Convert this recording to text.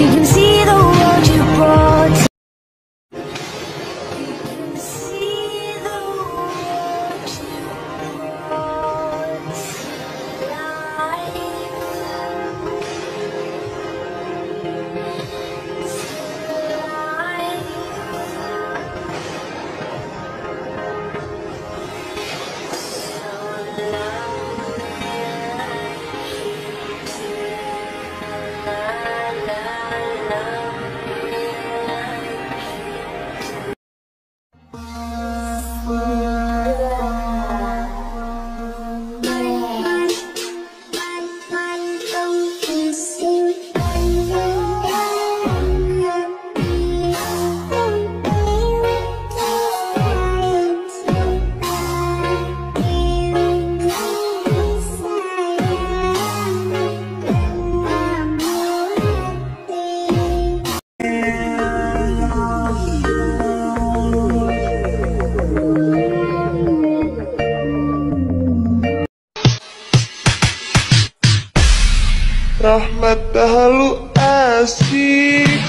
You can see Rahmat halu asik